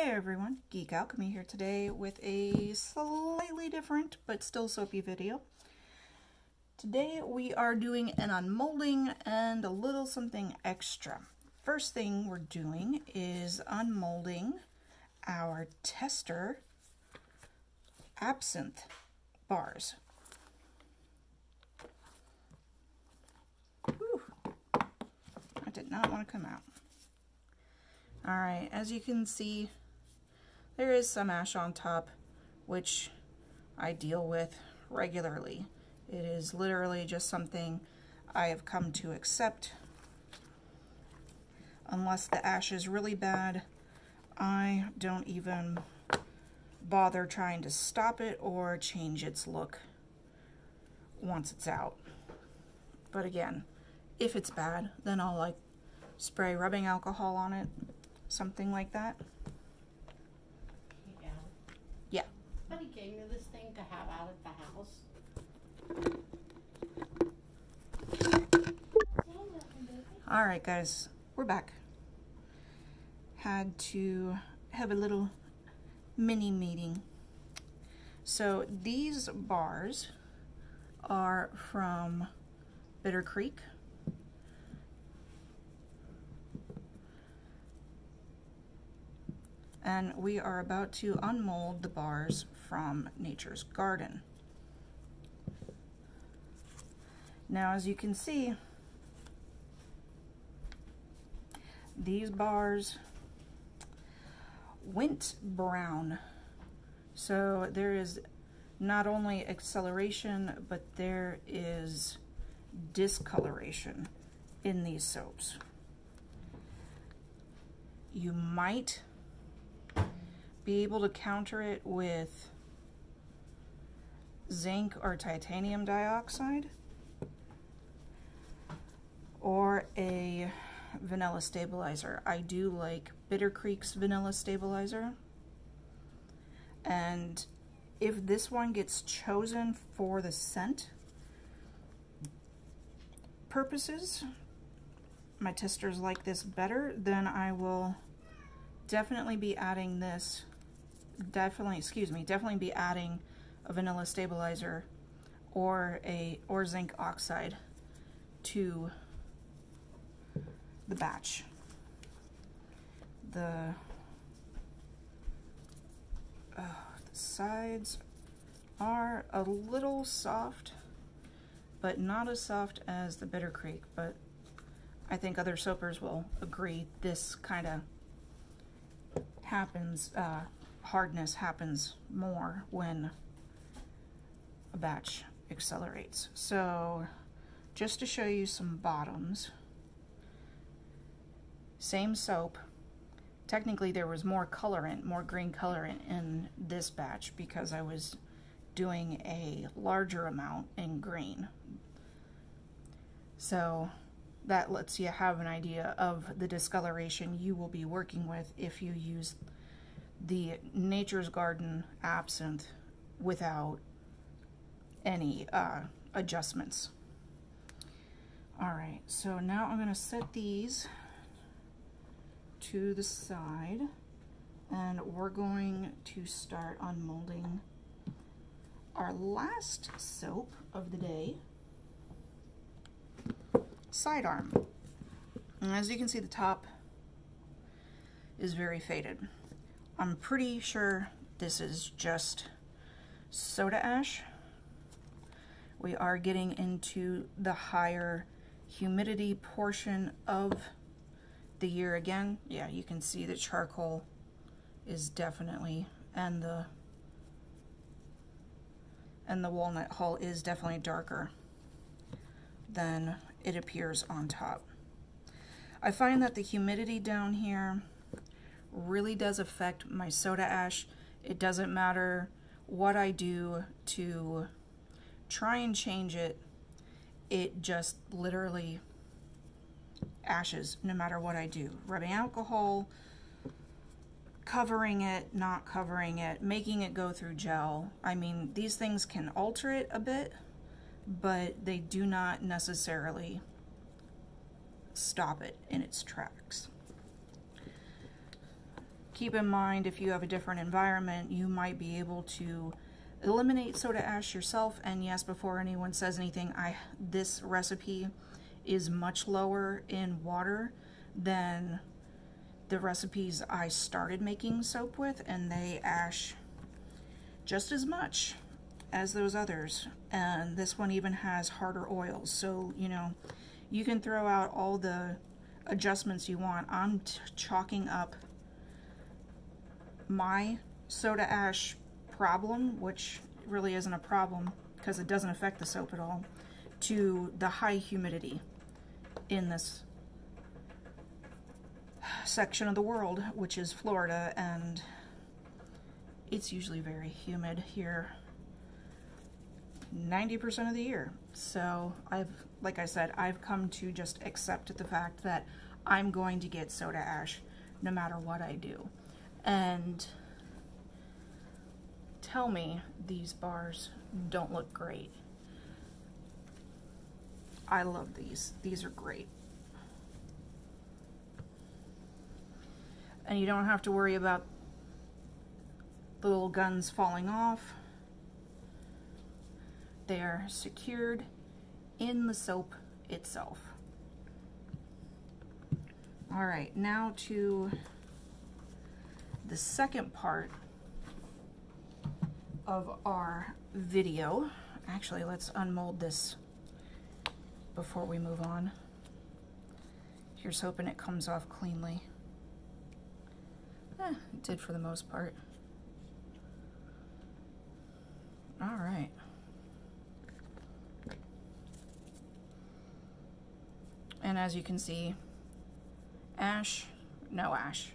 Hey everyone, Geek Alchemy here today with a slightly different but still soapy video. Today we are doing an unmolding and a little something extra. First thing we're doing is unmolding our tester absinthe bars. Whew. That did not want to come out. Alright, as you can see, there is some ash on top, which I deal with regularly. It is literally just something I have come to accept. Unless the ash is really bad, I don't even bother trying to stop it or change its look once it's out. But again, if it's bad, then I'll like spray rubbing alcohol on it something like that. Yeah. Yeah. Somebody gave me this thing to have out at the house. All right, guys, we're back. Had to have a little mini meeting. So these bars are from Bitter Creek. And we are about to unmold the bars from Nature's Garden. Now as you can see, these bars went brown. So there is not only acceleration, but there is discoloration in these soaps. You might be able to counter it with zinc or titanium dioxide or a vanilla stabilizer. I do like Bitter Creek's vanilla stabilizer. And if this one gets chosen for the scent purposes, my testers like this better, then I will definitely be adding this definitely, excuse me, definitely be adding a vanilla stabilizer or a or zinc oxide to the batch. The, uh, the sides are a little soft, but not as soft as the Bitter Creek, but I think other soapers will agree this kind of happens uh, hardness happens more when a batch accelerates. So just to show you some bottoms, same soap. Technically there was more colorant, more green colorant in this batch because I was doing a larger amount in green. So that lets you have an idea of the discoloration you will be working with if you use the Nature's Garden absinthe without any uh, adjustments. All right, so now I'm gonna set these to the side and we're going to start on molding our last soap of the day, sidearm. And as you can see, the top is very faded. I'm pretty sure this is just soda ash. We are getting into the higher humidity portion of the year again. Yeah, you can see the charcoal is definitely, and the and the walnut hull is definitely darker than it appears on top. I find that the humidity down here really does affect my soda ash. It doesn't matter what I do to try and change it, it just literally ashes no matter what I do. Rubbing alcohol, covering it, not covering it, making it go through gel. I mean, these things can alter it a bit, but they do not necessarily stop it in its tracks keep in mind if you have a different environment, you might be able to eliminate soda ash yourself. And yes, before anyone says anything, I this recipe is much lower in water than the recipes I started making soap with, and they ash just as much as those others. And this one even has harder oils. So, you know, you can throw out all the adjustments you want. I'm chalking up my soda ash problem, which really isn't a problem because it doesn't affect the soap at all, to the high humidity in this section of the world, which is Florida, and it's usually very humid here 90% of the year. So I've, like I said, I've come to just accept the fact that I'm going to get soda ash no matter what I do. And tell me these bars don't look great. I love these. These are great. And you don't have to worry about the little guns falling off. They are secured in the soap itself. All right, now to the second part of our video. Actually, let's unmold this before we move on. Here's hoping it comes off cleanly. Eh, it did for the most part. All right. And as you can see, ash, no ash.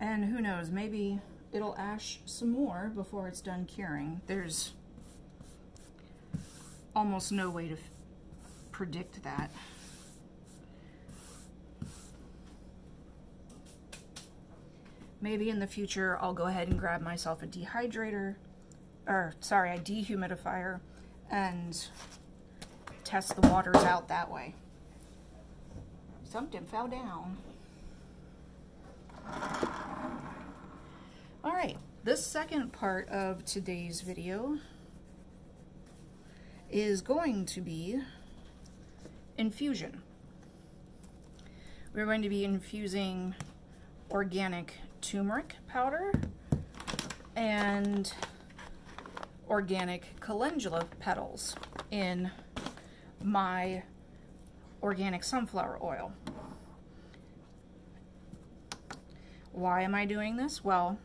And who knows, maybe it'll ash some more before it's done curing. There's almost no way to predict that. Maybe in the future I'll go ahead and grab myself a dehydrator, or sorry, a dehumidifier, and test the waters out that way. Something fell down. All right, this second part of today's video is going to be infusion. We're going to be infusing organic turmeric powder and organic calendula petals in my organic sunflower oil. Why am I doing this? Well,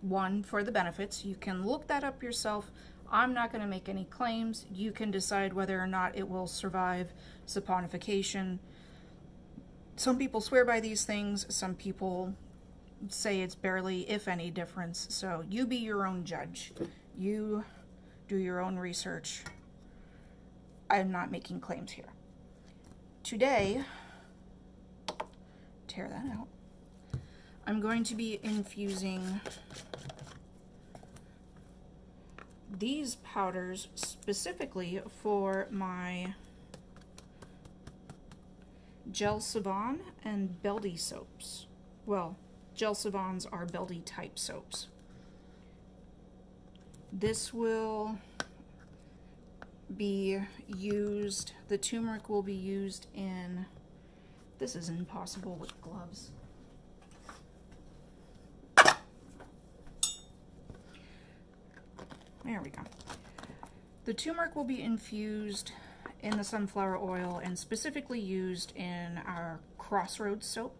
one, for the benefits. You can look that up yourself. I'm not going to make any claims. You can decide whether or not it will survive saponification. Some people swear by these things. Some people say it's barely, if any, difference. So you be your own judge. You do your own research. I'm not making claims here. Today, tear that out. I'm going to be infusing these powders specifically for my Gel Savon and Beldi soaps. Well, Gel Savons are Beldi type soaps. This will be used, the turmeric will be used in, this is impossible with gloves. There we go. The turmeric will be infused in the sunflower oil and specifically used in our Crossroads soap.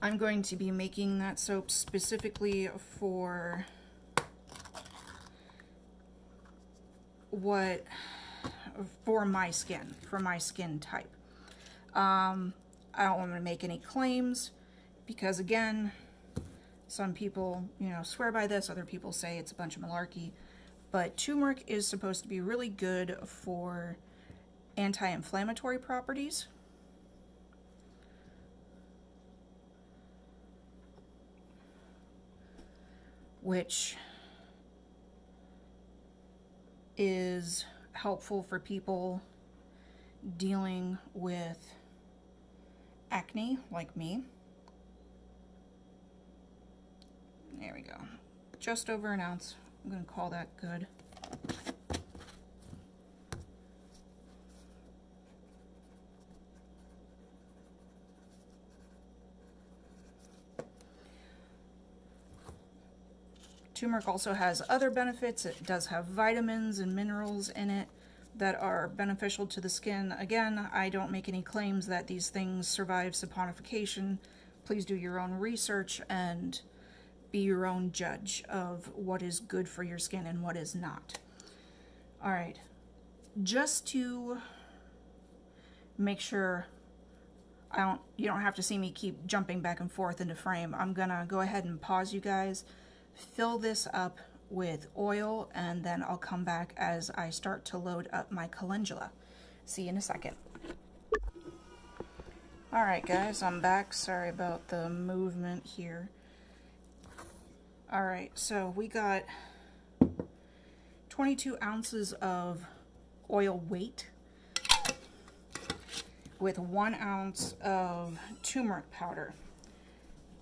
I'm going to be making that soap specifically for what for my skin, for my skin type. Um, I don't want to make any claims because again, some people, you know, swear by this, other people say it's a bunch of malarkey. But turmeric is supposed to be really good for anti-inflammatory properties. Which is helpful for people dealing with acne like me just over an ounce. I'm going to call that good. Turmeric also has other benefits. It does have vitamins and minerals in it that are beneficial to the skin. Again, I don't make any claims that these things survive saponification. Please do your own research and be your own judge of what is good for your skin and what is not. All right, just to make sure I don't you don't have to see me keep jumping back and forth into frame. I'm gonna go ahead and pause you guys, fill this up with oil, and then I'll come back as I start to load up my calendula. See you in a second. All right, guys, I'm back. Sorry about the movement here. All right, so we got 22 ounces of oil weight with one ounce of turmeric powder.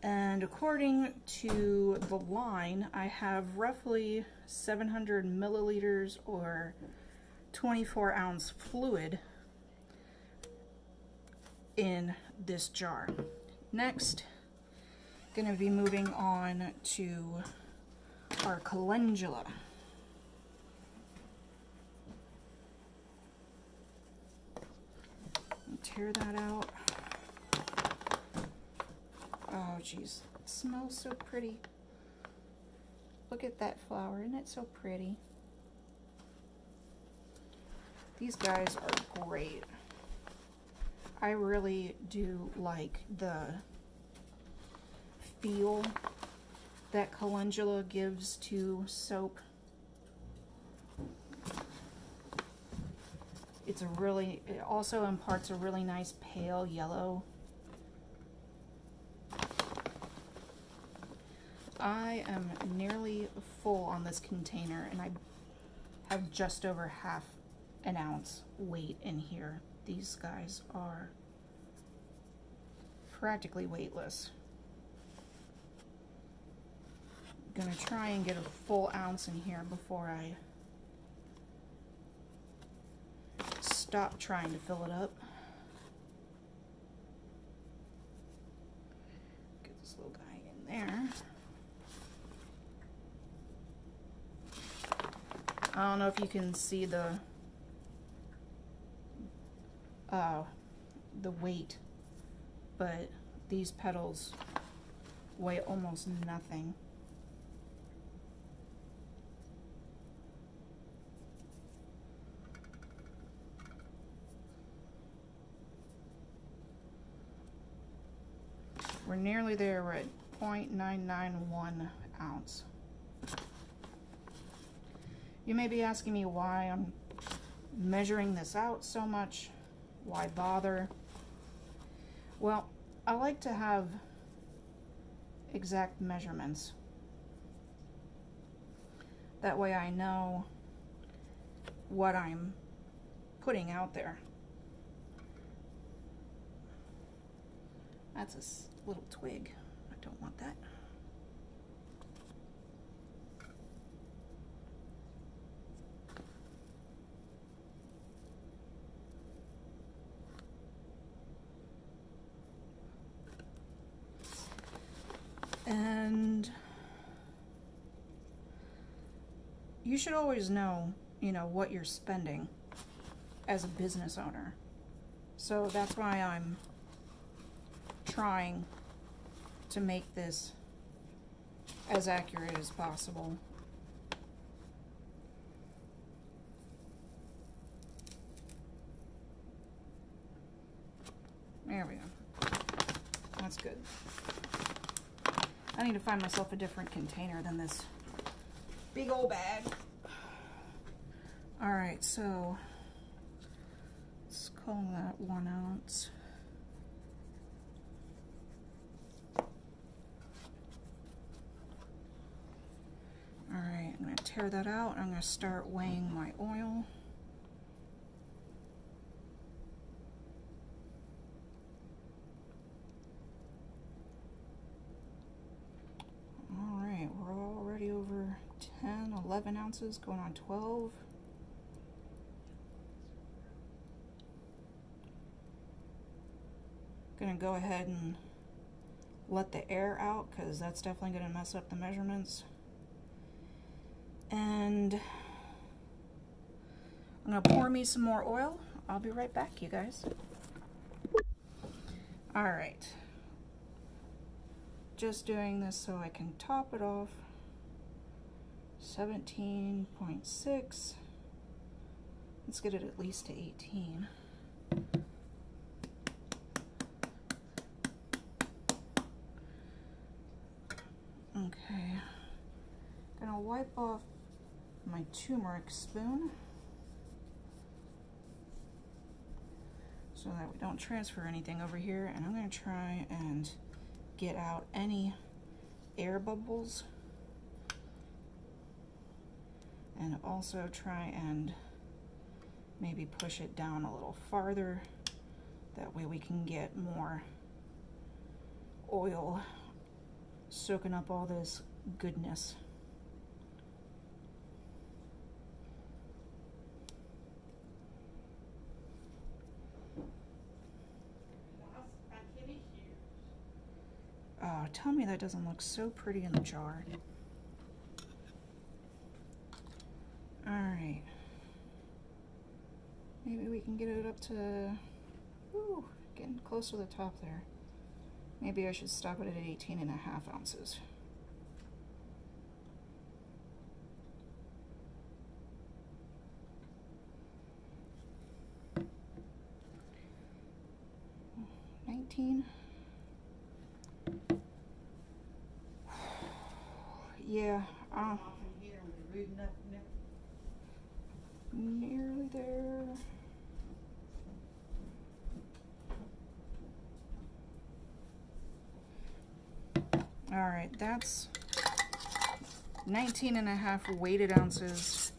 And according to the line, I have roughly 700 milliliters or 24 ounce fluid in this jar. Next, going to be moving on to our calendula. Tear that out. Oh, jeez. It smells so pretty. Look at that flower. Isn't it so pretty? These guys are great. I really do like the feel that calendula gives to soap. It's a really, it also imparts a really nice pale yellow I am nearly full on this container and I have just over half an ounce weight in here. These guys are practically weightless. I'm gonna try and get a full ounce in here before I stop trying to fill it up. Get this little guy in there. I don't know if you can see the uh, the weight, but these petals weigh almost nothing. We're nearly there, we're at 0.991 ounce. You may be asking me why I'm measuring this out so much. Why bother? Well, I like to have exact measurements. That way I know what I'm putting out there. That's a little twig. I don't want that. And you should always know, you know, what you're spending as a business owner. So that's why I'm trying to make this as accurate as possible. There we go. That's good. I need to find myself a different container than this big old bag. All right, so let's call that one ounce. All right, I'm gonna tear that out. I'm gonna start weighing my oil. All right, we're already over 10, 11 ounces, going on 12. Gonna go ahead and let the air out because that's definitely gonna mess up the measurements. And I'm gonna pour me some more oil. I'll be right back, you guys. All right. Just doing this so I can top it off. 17.6. Let's get it at least to 18. Okay. Gonna wipe off my turmeric spoon. so that we don't transfer anything over here. And I'm going to try and get out any air bubbles and also try and maybe push it down a little farther. That way we can get more oil soaking up all this goodness. Oh, tell me that doesn't look so pretty in the jar. Alright. Maybe we can get it up to... Ooh, getting close to the top there. Maybe I should stop it at 18 and a half ounces. Nineteen. Yeah, uh, nearly there. All right, that's 19 and a half weighted ounces.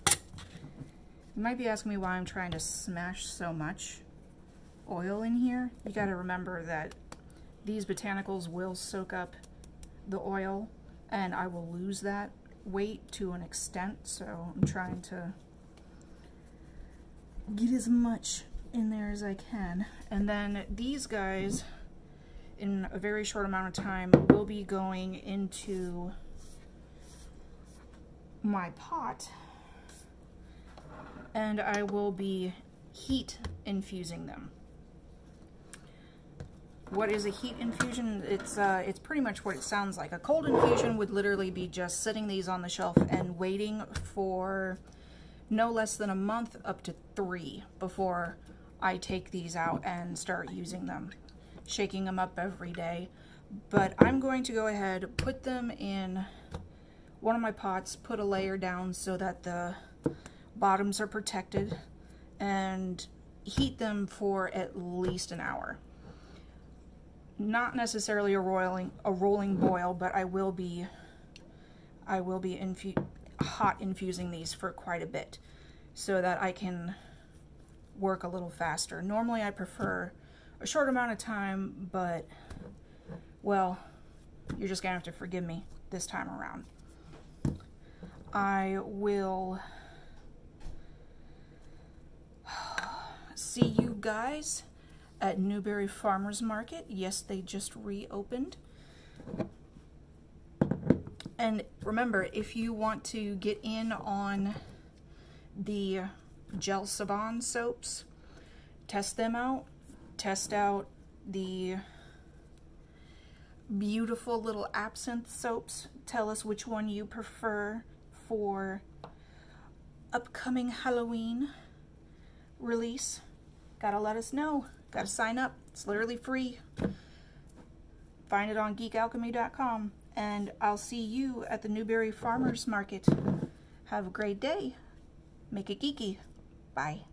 You might be asking me why I'm trying to smash so much oil in here. You gotta remember that these botanicals will soak up the oil and I will lose that weight to an extent so I'm trying to get as much in there as I can and then these guys in a very short amount of time will be going into my pot and I will be heat infusing them what is a heat infusion? It's uh, it's pretty much what it sounds like. A cold infusion would literally be just sitting these on the shelf and waiting for no less than a month up to three before I take these out and start using them. Shaking them up every day. But I'm going to go ahead, put them in one of my pots, put a layer down so that the bottoms are protected, and heat them for at least an hour not necessarily a rolling a rolling boil, but I will be I will be infu hot infusing these for quite a bit so that I can work a little faster. Normally I prefer a short amount of time, but well, you're just gonna have to forgive me this time around. I will see you guys at Newberry Farmers Market. Yes, they just reopened. And remember, if you want to get in on the Gel Savon soaps, test them out. Test out the beautiful little absinthe soaps. Tell us which one you prefer for upcoming Halloween release. Gotta let us know. Got to sign up. It's literally free. Find it on geekalchemy.com. And I'll see you at the Newberry Farmers Market. Have a great day. Make it geeky. Bye.